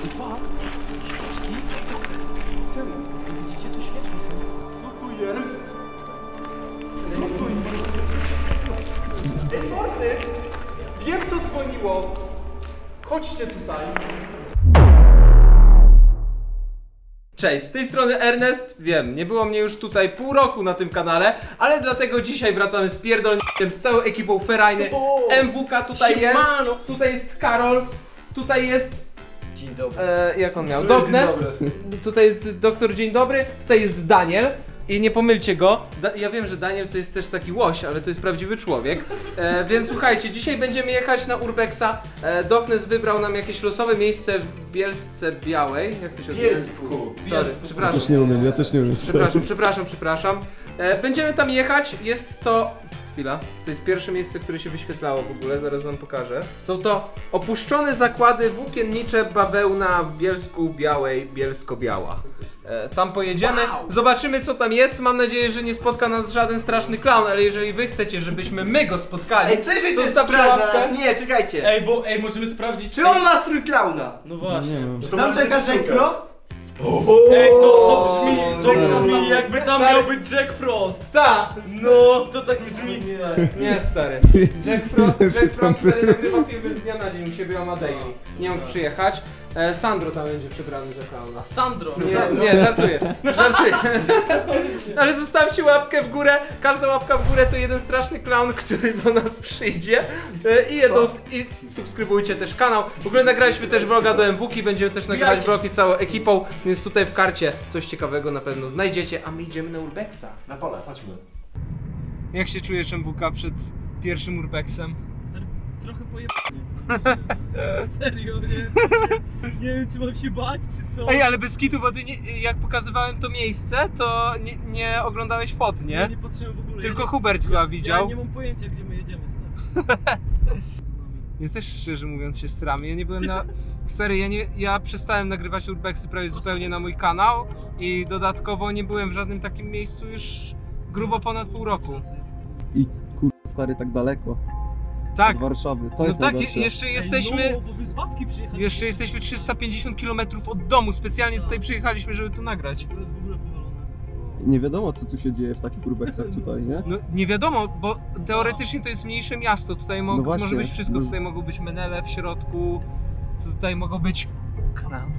Co tu jest? Co tu jest? Ej, mordy! Wiem, co dzwoniło! Chodźcie tutaj! Cześć, z tej strony Ernest. Wiem, nie było mnie już tutaj pół roku na tym kanale, ale dlatego dzisiaj wracamy z pierdolnikiem, z całą ekipą Ferajny. MWK tutaj jest, tutaj jest Karol, tutaj jest Dzień dobry. E, jak on miał? Doknes. Tutaj jest doktor Dzień Dobry, tutaj jest Daniel. I nie pomylcie go. Da ja wiem, że Daniel to jest też taki łoś, ale to jest prawdziwy człowiek. E, więc słuchajcie, dzisiaj będziemy jechać na Urbexa. E, Doknes wybrał nam jakieś losowe miejsce w Bielsce Białej. Jak to się odbywa? Bielsku. Sorry, przepraszam. Też nie umiem, ja też nie umiem. Przepraszam, przepraszam, przepraszam. E, będziemy tam jechać. Jest to. Chwila. To jest pierwsze miejsce, które się wyświetlało w ogóle, zaraz wam pokażę. Są to opuszczone zakłady włókiennicze bawełna w Bielsku Białej, Bielsko-Biała. E, tam pojedziemy, zobaczymy co tam jest. Mam nadzieję, że nie spotka nas żaden straszny clown, ale jeżeli wy chcecie, żebyśmy my go spotkali, Ej, co jeżeli to zostawcie prawda? łapkę. Nie, czekajcie. Ej, bo ej, możemy sprawdzić. Czy on ma strój klauna? No właśnie. Nie wiem. Tam czeka Jack Frost? Ej, to, to brzmi, to brzmi jakby tam Stary. miał być Jack Frost. Ta! No, to tak brzmi. Nie stary. Jack, Fro Jack Frost stary nagrywa filmy z dnia na dzień u siebie o Madei. Nie mógł przyjechać. E, Sandro tam będzie przebrany za klauna. Sandro. Nie, nie, żartuję, żartuję. Ale zostawcie łapkę w górę. Każda łapka w górę to jeden straszny clown, który do nas przyjdzie. E, I, jedną, I subskrybujcie też kanał. W ogóle nagraliśmy też vloga do MWK, będziemy też nagrywać Wbijajcie. vlogi całą ekipą, więc tutaj w karcie coś ciekawego na pewno znajdziecie, a my idziemy na Urbexa. Na pole, chodźmy. Jak się czujesz MWK przed pierwszym Urbexem? Trochę pojebany. Serio, nie? Nie wiem, czy mam się bać, czy co. Ej, ale bez kitu, bo ty nie, jak pokazywałem to miejsce, to nie, nie oglądałeś fot, Ja nie? nie patrzyłem w ogóle. Tylko ja, Hubert chyba Ja widział. nie mam pojęcia, gdzie my jedziemy, stary. Ja też szczerze mówiąc się stram. Ja nie byłem na. Stary, ja, nie, ja przestałem nagrywać urbexy prawie zupełnie na mój kanał i dodatkowo nie byłem w żadnym takim miejscu już grubo ponad pół roku. I kurwa stary tak daleko. Tak, Od Warszawy. To no jest tak, najgorsze. jeszcze jesteśmy. No, bo wy z Wawki przyjechaliście. Jeszcze jesteśmy 350 km od domu. Specjalnie tutaj przyjechaliśmy, żeby tu nagrać. To jest w ogóle powalone. Nie wiadomo co tu się dzieje w takich urbexach tutaj, nie? No nie wiadomo, bo teoretycznie to jest mniejsze miasto. Tutaj mo- No właśnie, może być wszystko. bo- Tutaj mogą być menele w środku. Tutaj mogą być kanały.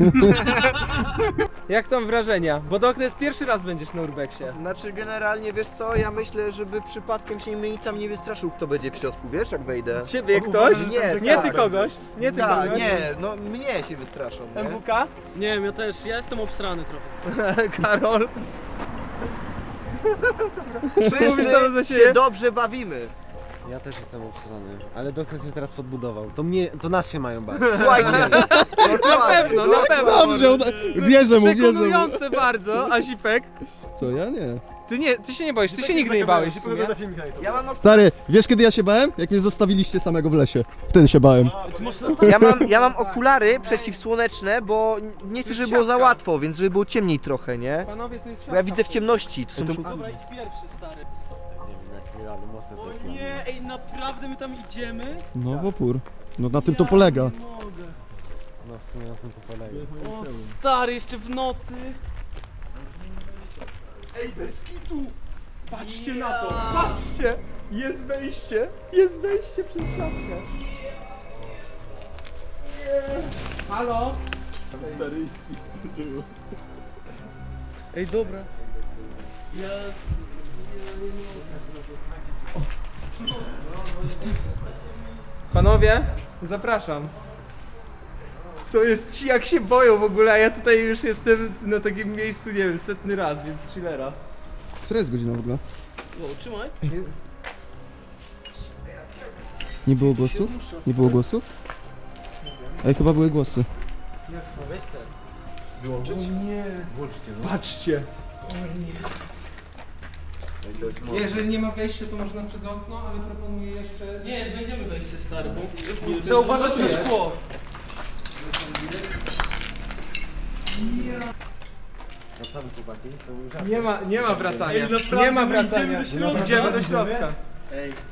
Jak tam wrażenia? Bo Doknes pierwszy raz będziesz na Urbexie. Znaczy generalnie wiesz co, ja myślę, żeby przypadkiem się mnie tam nie wystraszył kto będzie w środku, wiesz jak wejdę. Ciebie ktoś? Nie, Nie ty kogoś? Nie ty Tak, kogoś? nie, no mnie się wystraszą, nie? MWK? Nie wiem, ja też, ja jestem obsrany trochę. Karol? Wszyscy za siebie. się dobrze bawimy. Ja też jestem obsrany, ale doktor mnie teraz podbudował. To mnie, to nas się mają bać. Słuchajcie, Na pewno, na pewno. Dobrze, on... wierzę mu, wierzę mu. Przekonujące bardzo, a Zipek? Co, ja nie. Ty nie, ty się nie boisz, ty się nigdy nie bałeś w sumie. ja mam, Stary, wiesz kiedy ja się bałem? Jak mnie zostawiliście samego w lesie. Wtedy się bałem. Ja mam, ja mam okulary przeciwsłoneczne, bo nie chcę, żeby było za łatwo, więc żeby było ciemniej trochę, nie? Panowie, tu jest Bo ja widzę w ciemności, to są... Dobra, idź pierwszy, stary. Ale mocne to jest O nie, ej, naprawdę my tam idziemy? No w opór. No na tym to polega. Nie mogę. No w sumie na tym to polega. O stary, jeszcze w nocy. Ej, bez kitu! Patrzcie na to, patrzcie! Jest wejście, jest wejście przez szafkę. Halo? Ej, dobra. Ja... Panowie, zapraszam. Co jest ci jak się boją w ogóle, a ja tutaj już jestem na takim miejscu, nie wiem, setny raz, więc chillera. Która jest godzina w ogóle? O, trzymaj. Nie było głosu? Nie było głosu? Ej, chyba były głosy. Patrzcie. Jeżeli nie ma wejścia, to można przez okno, ale proponuję jeszcze... Nie, znajdziemy wejście, stary, bo... Trzeba uważać na szkło. Wracamy chłopaki, to był żart. Nie ma, nie ma wracania. Ej, naprawdę, nie ma wracania. idziemy do środka. Idziemy do środka.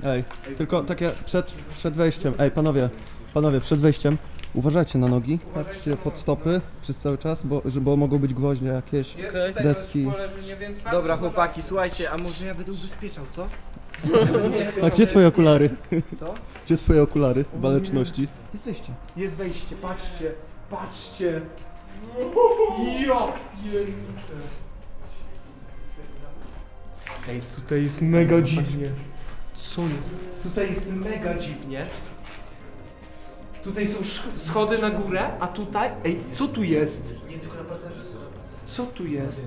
Ej, tylko takie przed, przed wejściem. Ej, panowie, panowie, przed wejściem. Uważajcie na nogi, patrzcie pod stopy przez cały czas, bo, że, bo mogą być gwoździe jakieś. Deski. Dobra chłopaki, słuchajcie, a może ja będę ubezpieczał, co? A gdzie twoje okulary? Co? Gdzie twoje okulary waleczności? Jest wejście. Jest wejście, patrzcie, patrzcie. Ja Ej, tutaj jest mega dziwnie. Co jest? Tutaj jest mega dziwnie. Tutaj są schody na górę, a tutaj... Ej, co tu jest? Nie, tylko na parterze. Co tu jest?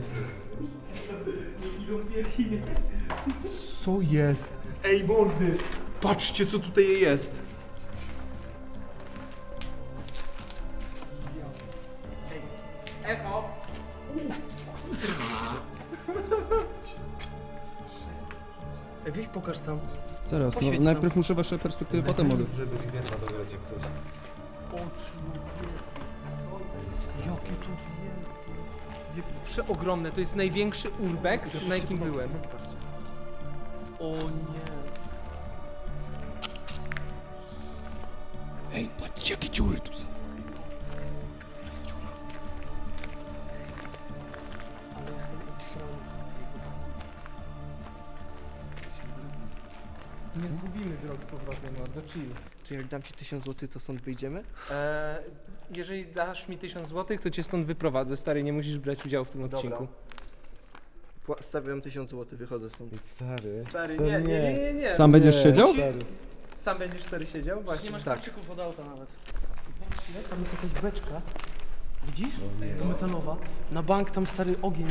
Co jest? Ej, mordy! Patrzcie, co tutaj jest. Echo. Ej, weź pokaż tam. Zaraz, no, Poświeć najpierw muszę wasze perspektywy, potem mogę. Żeby Vivienda dograć jak coś. Jakie to jest przeogromne. To jest największy urbex, na jakim byłem. O nie. Ej, patrzcie jakie dziury tu są. Nie zgubimy drogi powrotnej, no, do chill. Czy jak dam ci 1000 zł, to stąd wyjdziemy? Eee, jeżeli dasz mi 1000 zł, to cię stąd wyprowadzę, stary, nie musisz brać udziału w tym odcinku. Pła- Stawiam 1000 zł, wychodzę stąd. Stary. Stary, nie, nie, nie, nie, nie. Sam będziesz siedział? Stary. Sam będziesz stary siedział? Właśnie. Nie masz Tak. kluczyków od auta nawet. Patrzcie, tam jest jakaś beczka. Widzisz? To metalowa. Na bank tam stary ogień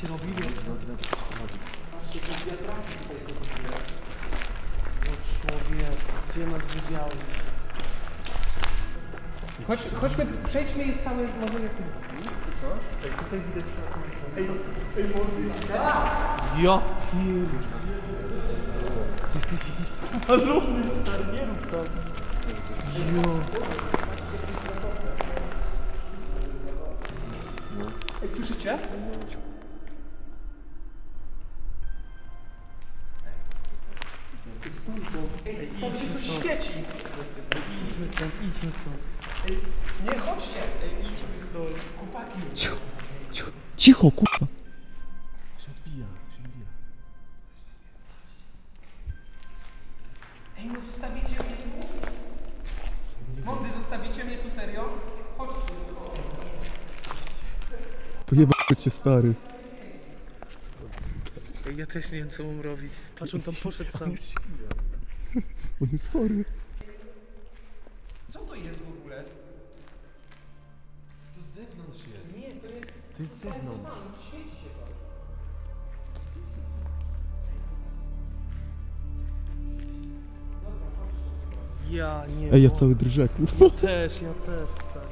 się robi. O człowiek, gdzie nas wyzjały? Chodź, chodźmy, przejdźmy je całe, może jak co? Ej, tutaj widać Ej, ej, mordy. Ja pier... Ty jesteś malowny stary, nie rób tak. Jo. Ej, słyszycie? Nie, chodźcie. Ej, chłopaki. Cicho, cicho, cicho, kurwa. Ej, no zostawicie mnie tu? Mordy, zostawicie mnie tu serio? Chodźcie. Pojebał cię stary. Ej, Ja też nie wiem co mam robić. Patrz, on tam poszedł sam. On jest chory. Ej, ja cały drżę, kurwa. Też, ja też, stary.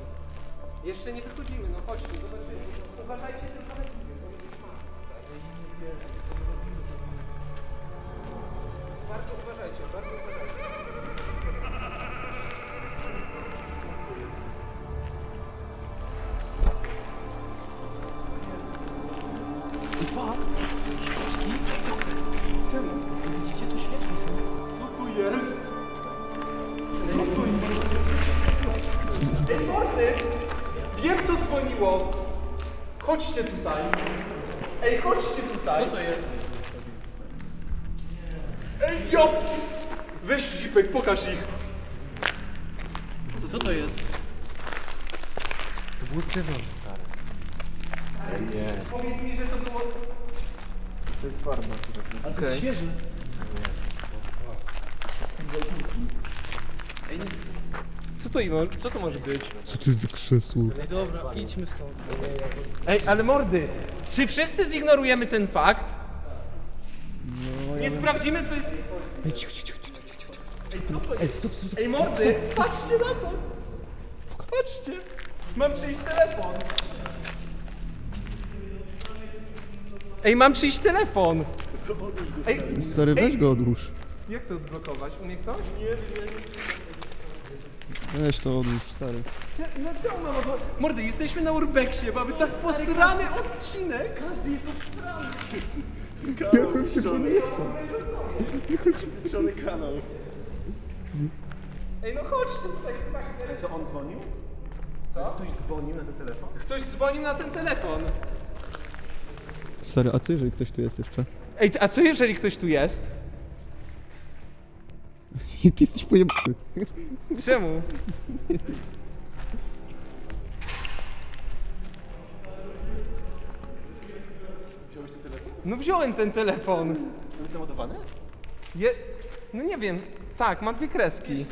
Jeszcze nie wychodzimy, no chodźcie, zobaczymy. Uważajcie tylko na pokaż ich! Co, co to jest? To z zewnątrz, stary. Nie. Powiedz mi, że to było... To jest farma. Ale to jest świeży. Ej, nie... Co to, Imo? Co to może być? Co to jest za krzesło? Ej, dobra, idźmy stąd. Ej, ale mordy! Czy wszyscy zignorujemy ten fakt? Nie sprawdzimy, co jest... Ej, cicho, cicho. Ej, co to Ej, jest? stop, stop, stop. Ej, mordy! Patrzcie na to! Patrzcie! Mam czyjś telefon! Ej, mam czyjś telefon! Ej, Stary, weź go odłóż. jak to odblokować? Umie ktoś? Weź to odłóż, stary. No to mam odblo- Mordy, jesteśmy na Urbexie, mamy tak posrany odcinek! Każdy jest obsrany! Pieprzony kanał. Ej, no chodźcie tutaj. To on dzwonił? Co? Ktoś dzwonił na ten telefon? Ktoś dzwonił na ten telefon. Stary, a co jeżeli ktoś tu jest jeszcze? Ej, a co jeżeli ktoś tu jest? Ty jesteś pojebany. Czemu? No wziąłem ten telefon. On załadowany? Je... No nie wiem. Tak, ma dwie kreski.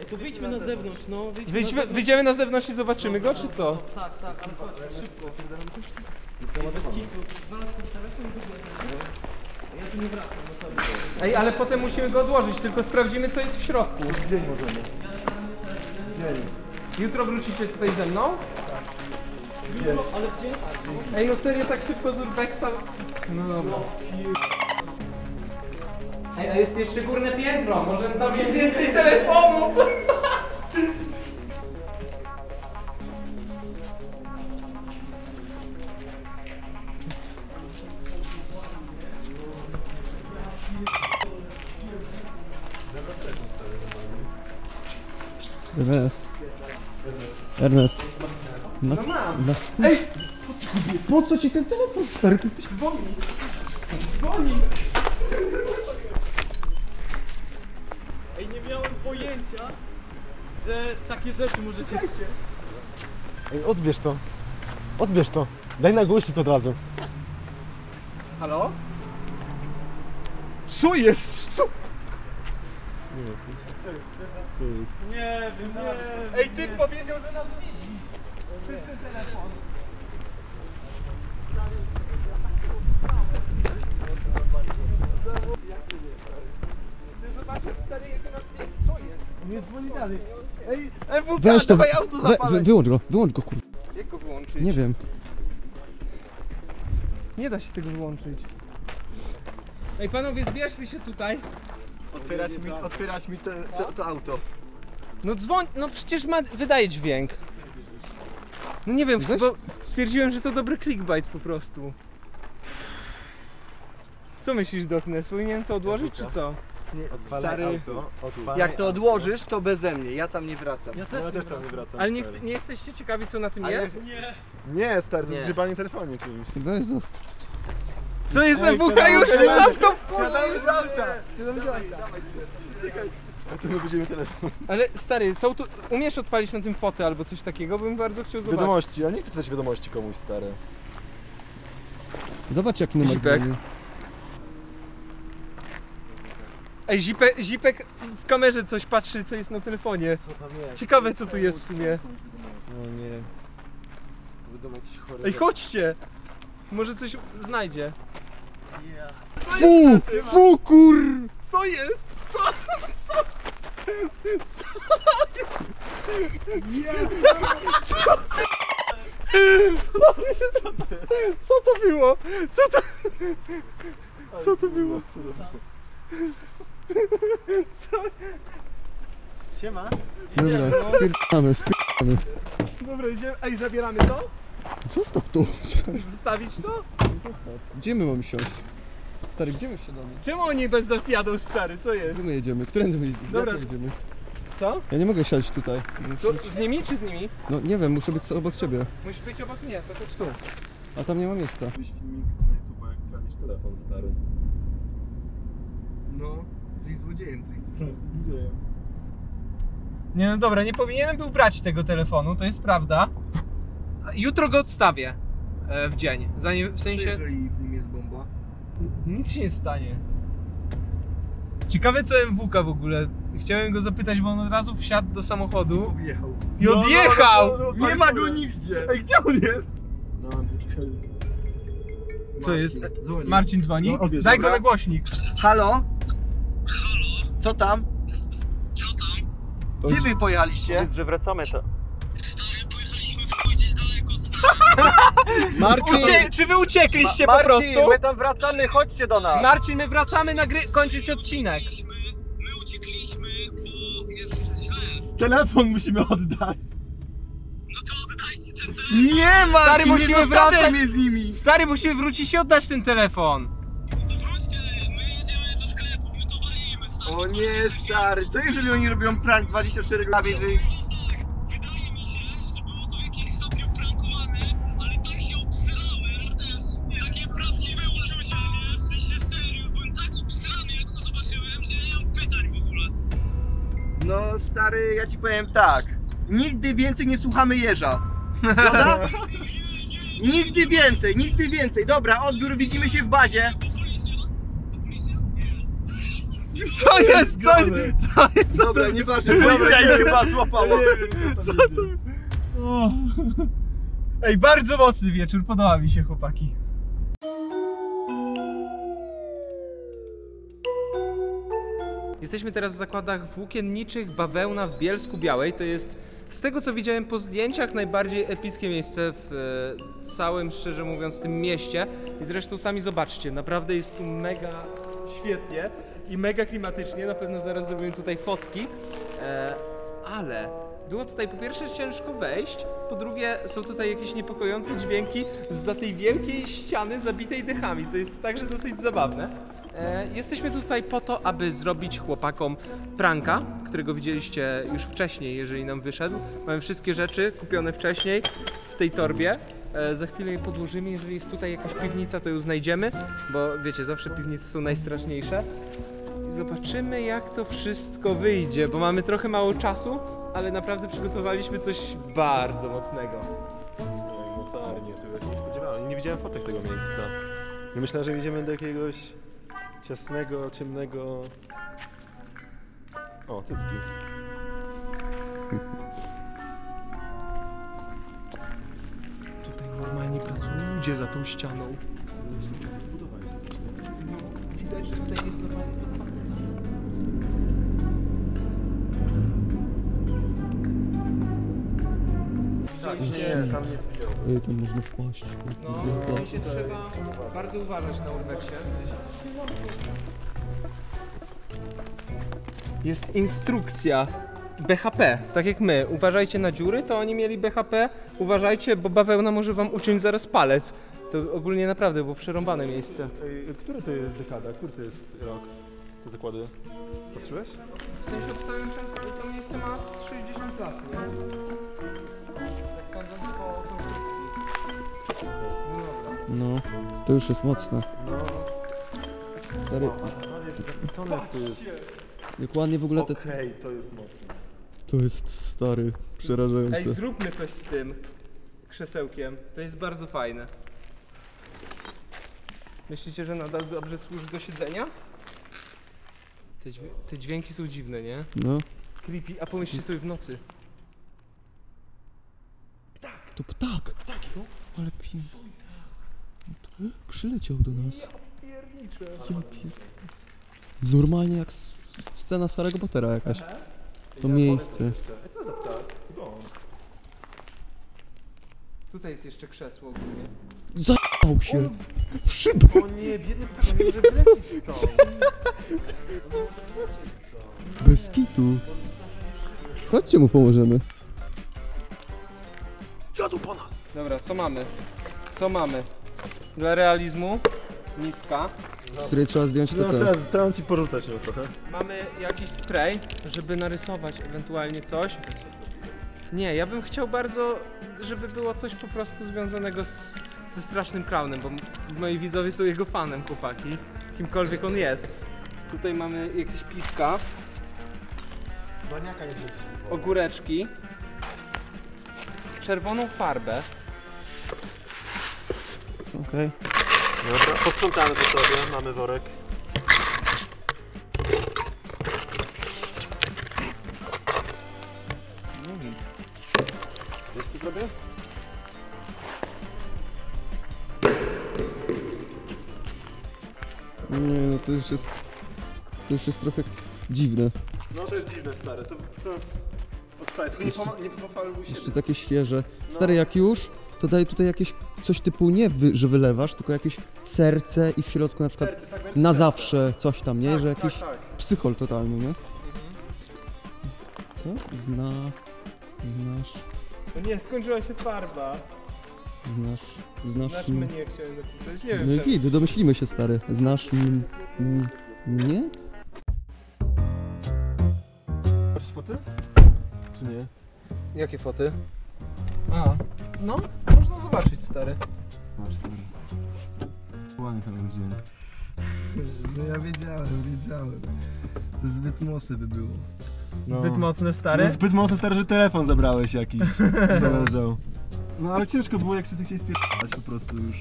Ej, to wyjdźmy na zewnątrz, no. Wyjdźmy Wyjdźmy, na zewnątrz. wyjdziemy na zewnątrz i zobaczymy go, czy co? Tak, tak, ale chodź, szybko. Ej, bez kitu. Znalazł ten telefon i wygląda. Ja tu nie wracam, no to Ej, ale potem musimy go odłożyć, tylko sprawdzimy, co jest w środku. Dzień możemy. Dzień. Jutro wrócicie tutaj ze mną? Ale gdzie? Ej, no serio, tak szybko z Urbexa? No dobra. Ej, a jest jeszcze górne piętro, może tam jest więcej telefonów? Ernest. Ernest. No, No mam. no. Po co ci ten telefon, stary? Ty jesteś dzwoni. Że takie rzeczy możecie... Ej, odbierz to. Odbierz to. Daj na głośnik od razu. Halo? Co jest? Co? Nie wiem, nie wiem. Ej, ty powiedział, że nas widzi. Ten telefon. Chcesz zobaczyć, stary, jakie nas widzi? Nie dzwoni dalej. Ej, MWK, Weź to, dawaj auto we, zapalaj. wy, wyłącz go, wyłącz go kur... Jak go wyłączyć? Nie wiem. Nie da się tego wyłączyć. Ej, panowie, zbierzmy się tutaj. Otwierać mi, otwierać mi te, to, to auto. No dzwoń, no przecież ma, wydaje dźwięk. No nie wiem, bo stwierdziłem, że to dobry clickbait po prostu. Co myślisz, Doknes? Powinienem to odłożyć, czy co? Nie, Odpalaj stary, auto. Odpalaj jak to auto. odłożysz, to beze mnie, ja tam nie wracam. Ja No też, ja nie też tam nie wracam. Ale nie, stary. chce- nie jesteście ciekawi, co na tym Ale jest? Nie. Nie, stary, to Nie. jest grzebanie telefonie czymś. Weź zo... Co jest Ej, MWK siadamy, już się siadamy. zamknął? Siadamy z auta! Siadamy z auta! A tu my będziemy telefon. Ale stary, są tu, umiesz odpalić na tym fotę albo coś takiego? Bym bardzo chciał zobaczyć. Wiadomości, ale nie chcę czytać wiadomości komuś, stary. Zobacz jaki numer Zipek. dzwoni. Ej, Zipek, Zipek w kamerze coś patrzy, co jest na telefonie. Co tam jest? Ciekawe, co tu jest w sumie. No nie. To będą jakieś chore... Ej, chodźcie! Może coś znajdzie. Fu! Fu kur... Co jest? Co? Co? Co? Co? Co to było? Co to? Co to było? Co? Siema. Dobra, spierdamy, spierdamy. Dobra, idziemy. Ej, zabieramy to? Zostaw to. Zostawić to? Gdzie my mamy siąść? Stary, gdzie my wsiadamy? Czemu oni bez nas jadą, stary? Co jest? Gdzie my jedziemy? Którędy my jedziemy? Dobra. Jak my jedziemy? Co? Ja nie mogę siąść tutaj. To z nimi czy z nimi? No nie wiem, muszę być obok ciebie. Musisz być obok mnie, to chodź tu. A tam nie ma miejsca. Robisz filmik na YouTube, jak kradniesz telefon, stary. No, z złodziejem. Co się dzieje? Nie no dobra, nie powinienem był brać tego telefonu, to jest prawda. Jutro go odstawię e, w dzień. Zanim, w Co sensie jeżeli w nim jest bomba? nic się nie stanie. Ciekawe co MWK w ogóle. Chciałem go zapytać, bo on od razu wsiadł do samochodu Objechał. i odjechał! Nie ma go nigdzie! Ej, gdzie on jest? No, Co jest? Dzwoni. Marcin dzwoni? No, odbierz, Daj go dobra. na głośnik. Halo? Halo? Co tam? Co tam? Gdzie wy pojechaliście? że wracamy to. Marcin, Ucie czy wy uciekliście po prostu? tam wracamy, chodźcie do nas! Marcin, my wracamy nagry kończyć odcinek. Telefon musimy oddać. Nie ma! Stary, musimy wracać. mnie z nimi! Stary, musimy wrócić i oddać ten telefon. O nie, stary, co jeżeli oni robią prank 24 godziny więcej? Wydaje mi się, że było to w jakiś stopniu prankowane, ale tak się obsrałem. Takie prawdziwe uczucia, nie? W sensie serio, byłem tak obsrany jak to zobaczyłem, że nie mam pytań w ogóle. No stary, ja ci powiem tak. Nigdy więcej nie słuchamy jeża. Zgoda? Nigdy więcej, nigdy więcej. Dobra, odbiór, widzimy się w bazie. Co jest? Co, co jest? Co Dobra, nieważne, policja ich chyba złapała. Co to? O. Ej, bardzo mocny wieczór, podoba mi się chłopaki. Jesteśmy teraz w zakładach włókienniczych Bawełna w Bielsku Białej. To jest, z tego co widziałem po zdjęciach, najbardziej epickie miejsce w e, całym, szczerze mówiąc, tym mieście. I zresztą sami zobaczcie, naprawdę jest tu mega świetnie i mega klimatycznie. Na pewno zaraz zrobimy tutaj fotki. E, ale było tutaj po pierwsze ciężko wejść, po drugie są tutaj jakieś niepokojące dźwięki za tej wielkiej ściany zabitej dechami, co jest także dosyć zabawne. E, jesteśmy tutaj po to, aby zrobić chłopakom pranka, którego widzieliście już wcześniej, jeżeli nam wyszedł. Mamy wszystkie rzeczy kupione wcześniej w tej torbie. E, za chwilę je podłożymy, jeżeli jest tutaj jakaś piwnica, to ją znajdziemy, bo wiecie, zawsze piwnice są najstraszniejsze. Zobaczymy, jak to wszystko wyjdzie, bo mamy trochę mało czasu, ale naprawdę przygotowaliśmy coś bardzo mocnego. Mocarnie, tego się nie spodziewałem. Nie widziałem fotek tego miejsca. Nie myślałem, że idziemy do jakiegoś ciasnego, ciemnego... O, tycki. Tutaj normalnie pracują ludzie za tą ścianą. No, widać, że tutaj jest normalnie zapachne. Nie, tam nie Ej, tam można wpaść. No, w sensie trzeba bardzo uważać na urbexie. Jest instrukcja BHP, tak jak my. Uważajcie na dziury, to oni mieli BHP. Uważajcie, bo bawełna może wam uciąć zaraz palec. To ogólnie naprawdę było przerąbane miejsce. Ej, który to jest dekada? Który to jest rok? Te zakłady? Patrzyłeś? W sensie obstawiam, że to miejsce ma z 60 lat, nie? To już jest mocne. No, Stary, ale jest jak to jest. dokładnie w ogóle te... Okej, to jest mocne. To jest stary, przerażające. Ej, zróbmy coś z tym krzesełkiem. To jest bardzo fajne. Myślicie, że nadal dobrze służy do siedzenia? Te, dźwię- te dźwięki są dziwne, nie? No, Creepy. A pomyślcie sobie w nocy. to ptak! Ale pin... Przyleciał do nas. Ja pier- Normalnie jak scena z Harry'ego Pottera jakaś. To miejsce. Co za ptak? Tutaj jest jeszcze krzesło ogólnie. Zajebał się! W szybę! O nie, biedny ptak, nie może wylecieć stąd. Bez kitu. Chodźcie mu pomożemy. Jadą po nas! Dobra, co mamy? Co mamy? Dla realizmu. Miska. Której trzeba zdjąć No, to ten. trzeba, trzeba ci porzucać ją trochę. Mamy jakiś spray, żeby narysować ewentualnie coś. Nie, ja bym chciał bardzo, żeby było coś po prostu związanego z, ze strasznym klaunem, bo moi widzowie są jego fanem, chłopaki. Kimkolwiek on jest. Tutaj mamy jakieś piwka, Baniaka nie ogóreczki, czerwoną farbę. Okej. Dobra, posprzątamy to sobie, mamy worek. Wiesz co zrobię? Nie no, to już jest... To już jest trochę dziwne. No to jest dziwne stare, to... to... Odstaję, tylko nie, poma- nie pofaluj się. Jeszcze takie świeże. Stary, jak już, to daj tutaj jakieś coś typu nie, wy, że wylewasz, tylko jakieś serce i w środku na przykład Serce, tak będzie na serce. zawsze coś tam, nie? Tak, że tak, jakiś tak. psychol totalny, nie? Co? Zna... Znasz... No nie, skończyła się farba. Znasz... Znasz... Znasz mnie, chciałem napisać, nie wiem. No i czemu. git, domyślimy się, stary. Znasz m- m- mnie? foty? Czy nie? Jakie foty? No, można zobaczyć, stary. Masz stary. Ładnie tam jest dzień. No ja wiedziałem, wiedziałem. To zbyt mocne by było. No. Zbyt mocne, stary. No, zbyt mocno stary, że telefon zabrałeś jakiś. Zależał. No ale ciężko było, jak wszyscy chcieli spierdać po prostu już.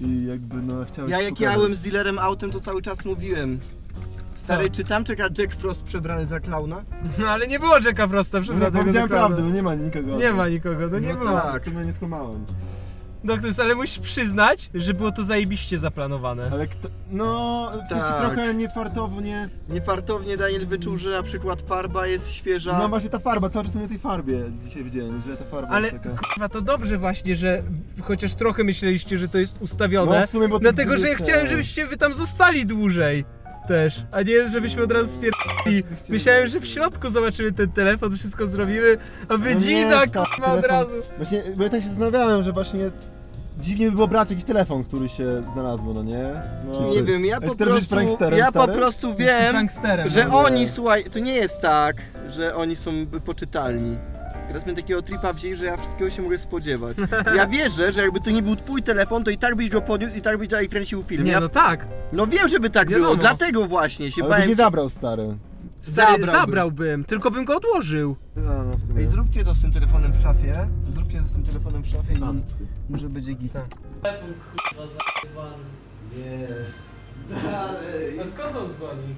I jakby no chciałeś Ja jak pokazać. jałem z dealerem autem, to cały czas mówiłem. Stary, czy tam czeka Jack Frost przebrany za klauna? No ale nie było Jacka Frosta, No, przepraszam. powiedziałem prawdę, no nie ma nikogo. Nie ma nikogo, no nie No było. tak. W sumie nie skłamałem. Doktor, ale musisz przyznać, że było to zajebiście zaplanowane. Ale kto... No, w sensie Tak. trochę niefartownie. Niefartownie Daniel wyczuł, że na przykład farba jest świeża. No właśnie ta farba, cały czas mówię o tej farbie dzisiaj widziałem, że ta farba Ale jest taka... kurwa, to dobrze właśnie, że chociaż trochę myśleliście, że to jest ustawione. No, w sumie, bo dlatego, że ja chciałem, żebyście wy tam zostali dłużej. Też, a nie żebyśmy od razu spierdolili. Myślałem, że w środku zobaczymy ten telefon, wszystko zrobimy, a wy No dzida stary, kurwa od razu. Właśnie, bo ja tak się zastanawiałem, że właśnie dziwnie by było brać jakiś telefon, który się znalazło, no nie? No. Nie wiem, ja po prostu, ja po prostu wiem, że no. oni, słuchaj, to nie jest tak, że oni są poczytalni. Teraz mnie takiego tripa wzięli, że ja wszystkiego się mogę spodziewać. Ja wierzę, że jakby to nie był twój telefon, to i tak byś go podniósł i tak byś dalej kręcił film. Nie, ja, no tak. no wiem, żeby tak było, Wiadomo. dlatego właśnie się Ale bałem. nie zabrał, stary. Stary, Zabrałbym. zabrałbym, tylko bym go odłożył. No, no w sumie. Ej, zróbcie to z tym telefonem w szafie. Zróbcie to z tym telefonem w szafie i może będzie git. Telefon kurwa zajebany. A skąd on dzwoni?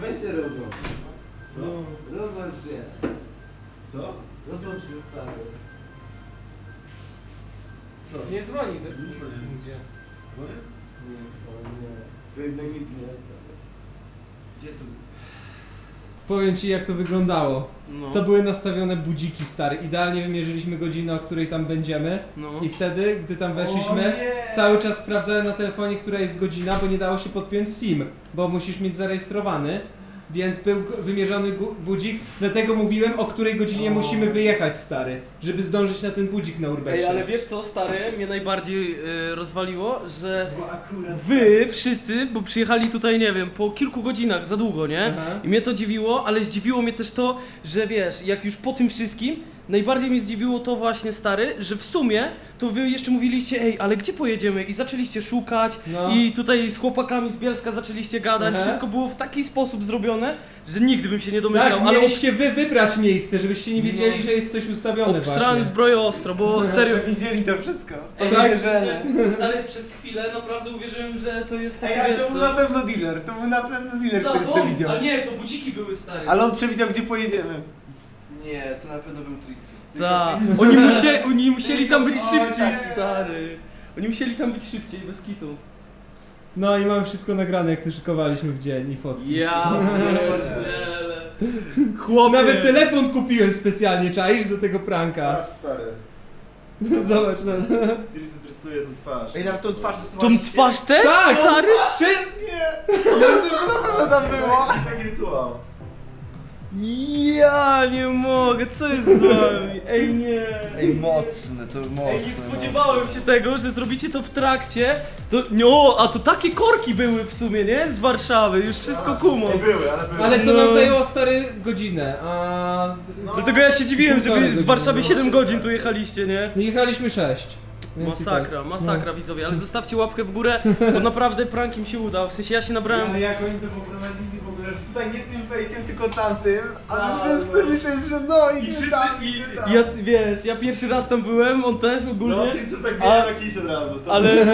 Weź się rozłącz. Co? Rozłącz się. Co? Rozłącz się stary. Nie dzwoni. Gdzie? To jednak nikt nie jest. Gdzie tu? Powiem ci jak to wyglądało. No. To były nastawione budziki stary. Idealnie wymierzyliśmy godzinę, o której tam będziemy. No. I wtedy, gdy tam weszliśmy, cały czas sprawdzałem na telefonie, która jest godzina, bo nie dało się podpiąć SIM, bo musisz mieć zarejestrowany. Więc był wymierzony budzik, dlatego mówiłem, o której godzinie musimy wyjechać, stary, żeby zdążyć na ten budzik na urbexie. Ej, ale wiesz co, stary, mnie najbardziej y, rozwaliło, że wy wszyscy, bo przyjechali tutaj, nie wiem, po kilku godzinach, za długo, nie? Aha. I mnie to dziwiło, ale zdziwiło mnie też to, że wiesz, jak już po tym wszystkim, najbardziej mnie zdziwiło to właśnie, stary, że w sumie to wy jeszcze mówiliście, ej, ale gdzie pojedziemy? I zaczęliście szukać No. i tutaj z chłopakami z Bielska zaczęliście gadać, Aha. wszystko było w taki sposób zrobione, że nigdy bym się nie domyślał, tak, ale mieliście wy wybrać miejsce, żebyście nie wiedzieli, że jest coś ustawione właśnie. zbroję ostro, bo serio, Widzieli to wszystko. Co Ej, tak, że- Stary, przez chwilę naprawdę uwierzyłem, że to jest takie, Ej, to był na pewno dealer. To był na pewno dealer, No, który bo- przewidział. Ale nie, to budziki były stare. Ale on przewidział, gdzie pojedziemy. Nie, to na pewno był Tricus. Tak, oni musieli, oni musieli tam być szybciej, tak. stary. Oni musieli tam być szybciej, bez kitu. No i mamy wszystko nagrane, jak to szykowaliśmy w dzień i fotki. Ja pierdzielę. Chłopie. Nawet telefon kupiłem specjalnie, czaisz, do tego pranka. stary. Zobacz na... Ty stresuje tą twarz. Ej, nawet tą twarz Tą twarz też, Tak! stary? Trzy... Ja myślę, że to na pewno tam było. Taki rytuał. Ja nie mogę, co jest z wami? Ej nie. Ej, mocne, to mocne. Ej, nie spodziewałem się tego, że zrobicie to w trakcie. To, no, a to takie korki były w sumie, nie? Z Warszawy, już wszystko kumo. Nie były, ale były. Ale to No. nam zajęło stary godzinę, a... Dlatego ja się dziwiłem, że wy z. Warszawy 7 godzin tu jechaliście, nie? Jechaliśmy sześć. Więc i Masakra, tak. masakra widzowie, ale zostawcie łapkę w górę, bo naprawdę prank im się udał. W sensie ja się nabrałem. Ale jak oni to poprowadzili tutaj nie tym wejściem, tylko tamtym, a Tak, my wszyscy myśleli, że no I wszyscy, tam, i, tam. i ja, wiesz, ja pierwszy raz tam byłem, on też ogólnie. No, ty co tak A- na jakiś od razu. To Ale